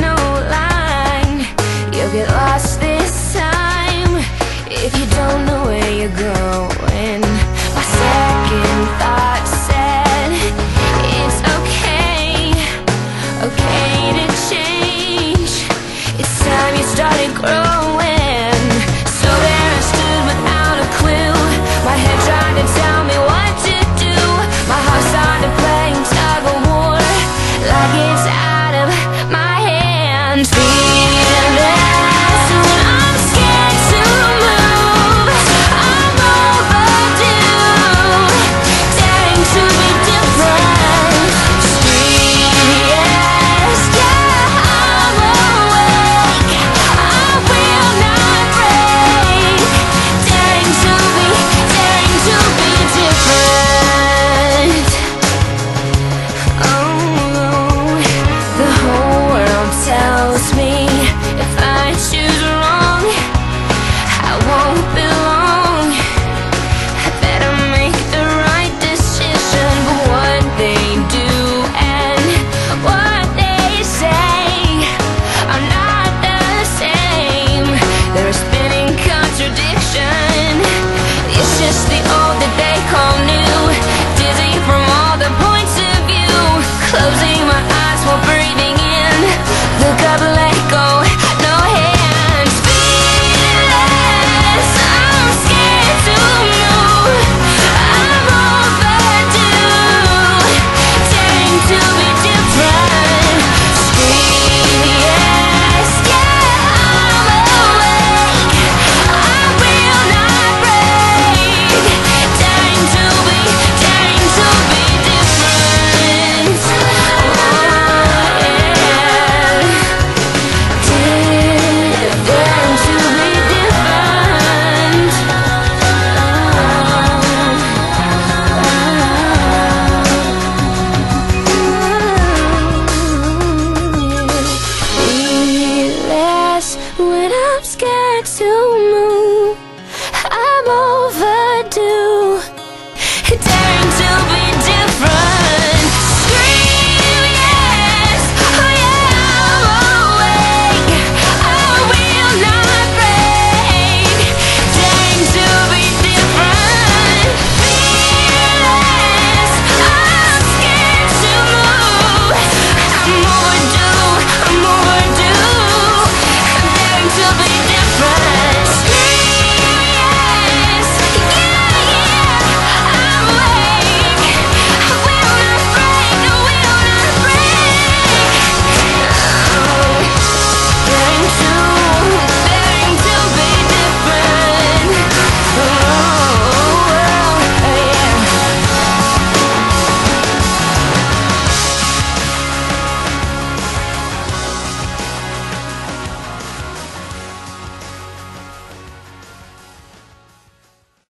no line. You'll get lost this time. If you don't know where you're going. too much